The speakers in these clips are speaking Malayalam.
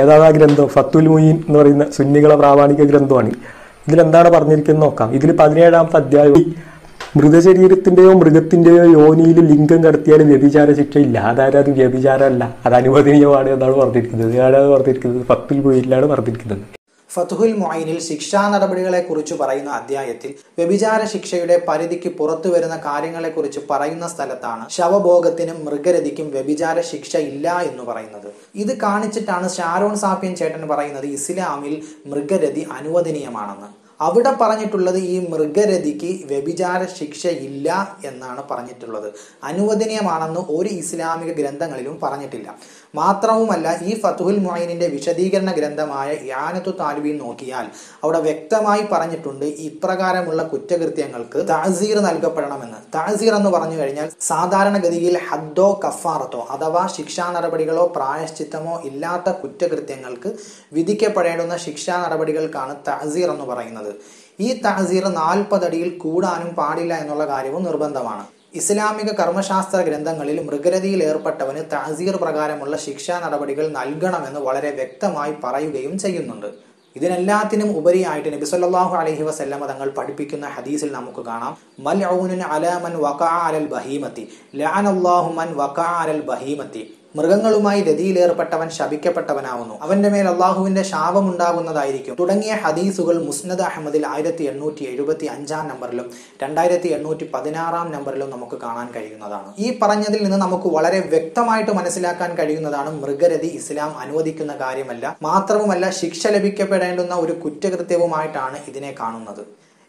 ഏതാണ് ആ ഗ്രന്ഥം ഫത്തുൽ മുയിൻ എന്ന് പറയുന്ന സുന്നികളെ പ്രാമാണിക ഗ്രന്ഥമാണ്. ഇതിലെന്താണ് പറഞ്ഞിരിക്കുന്നത് നോക്കാം. ഇതിൽ പതിനേഴാമത്തെ അധ്യായം. മൃതശരീരത്തിന്റെയോ മൃഗത്തിന്റെയോ യോനിയിൽ ലിംഗം കടത്തിയാൽ വ്യഭിചാര ശിക്ഷയില്ല. അതായത് അത് വ്യഭിചാരമല്ല അത് അനുവദനീയമാണ് എന്നാണ് പറഞ്ഞിരിക്കുന്നത്. ഇതാണ് പറഞ്ഞിരിക്കുന്നത്. ഫത്തുൽ മുയീനിലാണ് പറഞ്ഞിരിക്കുന്നത്. ഫതുഹുൽ മൊയ്നിൽ ശിക്ഷാ നടപടികളെക്കുറിച്ച് പറയുന്ന അധ്യായത്തിൽ വ്യഭിചാര ശിക്ഷയുടെ പരിധിക്ക് പുറത്തു വരുന്ന കാര്യങ്ങളെക്കുറിച്ച് പറയുന്ന സ്ഥലത്താണ് ശവഭോഗത്തിനും മൃഗരതിക്കും വ്യഭിചാര ശിക്ഷ ഇല്ല എന്ന് പറയുന്നത്. ഇത് കാണിച്ചിട്ടാണ് ഷാരോൺ സാപ്യൻ ചേട്ടൻ പറയുന്നത് ഇസ്ലാമിൽ മൃഗരതി അനുവദനീയമാണെന്ന്. അവിടെ പറഞ്ഞിട്ടുള്ളത് ഈ മൃഗരതിക്ക് വ്യഭിചാര ശിക്ഷ ഇല്ല എന്നാണ് പറഞ്ഞിട്ടുള്ളത്. അനുവദനീയമാണെന്ന് ഒരു ഇസ്ലാമിക ഗ്രന്ഥങ്ങളിലും പറഞ്ഞിട്ടില്ല. മാത്രവുമല്ല ഈ ഫതുഹുൽ മൊയിനിന്റെ വിശദീകരണ ഗ്രന്ഥമായ യാനത്തു താലുവിൻ നോക്കിയാൽ അവിടെ വ്യക്തമായി പറഞ്ഞിട്ടുണ്ട് ഇപ്രകാരമുള്ള കുറ്റകൃത്യങ്ങൾക്ക് താസീർ നൽകപ്പെടണമെന്ന്. താസീർ എന്ന് പറഞ്ഞു കഴിഞ്ഞാൽ സാധാരണഗതിയിൽ ഹദ്ദോ കഫാറത്തോ അഥവാ ശിക്ഷാ നടപടികളോ പ്രായശ്ചിത്തമോ ഇല്ലാത്ത കുറ്റകൃത്യങ്ങൾക്ക് വിധിക്കപ്പെടേണ്ടുന്ന ശിക്ഷാ നടപടികൾക്കാണ് താസീർ എന്ന് പറയുന്നത്. ഈ തഹസീർ നാൽപ്പതടിയിൽ കൂടാനും പാടില്ല എന്നുള്ള കാര്യവും നിർബന്ധമാണ്. ഇസ്ലാമിക കർമ്മശാസ്ത്ര ഗ്രന്ഥങ്ങളിൽ മൃഗരതിയിൽ ഏർപ്പെട്ടവന് തഹസീർ പ്രകാരമുള്ള ശിക്ഷാ നടപടികൾ നൽകണമെന്ന് വളരെ വ്യക്തമായി പറയുകയും ചെയ്യുന്നുണ്ട്. ഇതിനെല്ലാത്തിനും ഉപരിയായിട്ട് നബി സല്ലല്ലാഹു അലൈഹി വസല്ലമ തങ്ങൾ പഠിപ്പിക്കുന്ന ഹദീസിൽ നമുക്ക് കാണാം. മൻ അലൽ ബഹീമത്തി ലഅനല്ലാഹു മൻ വഖഅ അലൽ ബഹീമത്തി. മൃഗങ്ങളുമായി രതിയിലേർപ്പെട്ടവൻ ശപിക്കപ്പെട്ടവനാവുന്നു. അവന്റെ മേൽ അള്ളാഹുവിന്റെ ശാപം ഉണ്ടാകുന്നതായിരിക്കും തുടങ്ങിയ ഹദീസുകൾ മുസ്നദ് അഹമ്മദിൽ ആയിരത്തി എണ്ണൂറ്റി എഴുപത്തി അഞ്ചാം നമ്പറിലും രണ്ടായിരത്തി എണ്ണൂറ്റി പതിനാറാം നമ്പറിലും നമുക്ക് കാണാൻ കഴിയുന്നതാണ്. ഈ പറഞ്ഞതിൽ നിന്ന് നമുക്ക് വളരെ വ്യക്തമായിട്ട് മനസ്സിലാക്കാൻ കഴിയുന്നതാണ് മൃഗരതി ഇസ്ലാം അനുവദിക്കുന്ന കാര്യമല്ല. മാത്രവുമല്ല ശിക്ഷ ലഭിക്കപ്പെടേണ്ടുന്ന ഒരു കുറ്റകൃത്യവുമായിട്ടാണ് ഇതിനെ കാണുന്നത്.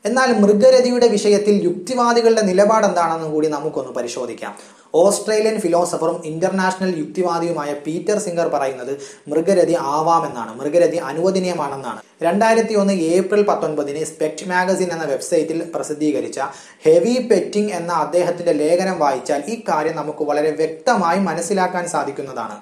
എന്നാൽ മൃഗരതിയുടെ വിഷയത്തിൽ യുക്തിവാദികളുടെ നിലപാട് എന്താണെന്ന് കൂടി നമുക്കൊന്ന് പരിശോധിക്കാം. ഓസ്ട്രേലിയൻ ഫിലോസഫറും ഇന്റർനാഷണൽ യുക്തിവാദിയുമായ പീറ്റർ സിംഗർ പറയുന്നത് മൃഗരതി ആവാമെന്നാണ് മൃഗരതി അനുവദനീയമാണെന്നാണ്. രണ്ടായിരത്തി ഒന്ന് ഏപ്രിൽ പത്തൊൻപതിന് സ്പെക്ട് മാഗസിൻ എന്ന വെബ്സൈറ്റിൽ പ്രസിദ്ധീകരിച്ച ഹെവി പെറ്റിംഗ് എന്ന അദ്ദേഹത്തിന്റെ ലേഖനം വായിച്ചാൽ ഈ കാര്യം നമുക്ക് വളരെ വ്യക്തമായി മനസ്സിലാക്കാൻ സാധിക്കുന്നതാണ്.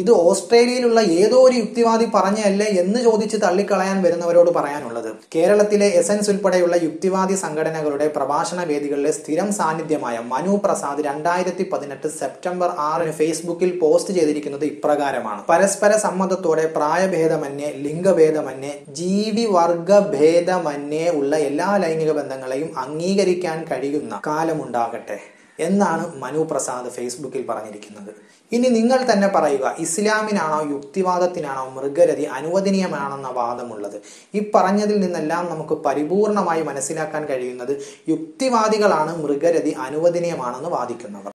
ഇത് ഓസ്ട്രേലിയയിലുള്ള ഏതോ ഒരു യുക്തിവാദി പറഞ്ഞല്ലേ എന്ന് ചോദിച്ച് തള്ളിക്കളയാൻ വരുന്നവരോട് പറയാനുള്ളത്. കേരളത്തിലെ എസൻസ് ഉൾപ്പെടെയുള്ള യുക്തിവാദി സംഘടനകളുടെ പ്രഭാഷണ വേദികളിലെ സ്ഥിരം സാന്നിധ്യമായ മനു പ്രസാദ് രണ്ടായിരത്തി പതിനെട്ട് സെപ്റ്റംബർ ആറിന് ഫേസ്ബുക്കിൽ പോസ്റ്റ് ചെയ്തിരിക്കുന്നത് ഇപ്രകാരമാണ്. പരസ്പര സമ്മതത്തോടെ പ്രായഭേദമന്യേ ലിംഗഭേദമന്യേ ജീവി വർഗ ഭേദമന്യേ ഉള്ള എല്ലാ ലൈംഗിക ബന്ധങ്ങളെയും അംഗീകരിക്കാൻ കഴിയുന്ന കാലമുണ്ടാകട്ടെ. എന്നാണ് മനു പ്രസാദ് ഫേസ്ബുക്കിൽ പറഞ്ഞിരിക്കുന്നത്. ഇനി നിങ്ങൾ തന്നെ പറയുക ഇസ്ലാമിനാണോ യുക്തിവാദത്തിനാണോ മൃഗരതി അനുവദനീയമാണെന്ന വാദമുള്ളത്. ഈ പറഞ്ഞതിൽ നിന്നെല്ലാം നമുക്ക് പരിപൂർണമായി മനസ്സിലാക്കാൻ കഴിയുന്നത് യുക്തിവാദികളാണ് മൃഗരതി അനുവദനീയമാണെന്ന് വാദിക്കുന്നവർ.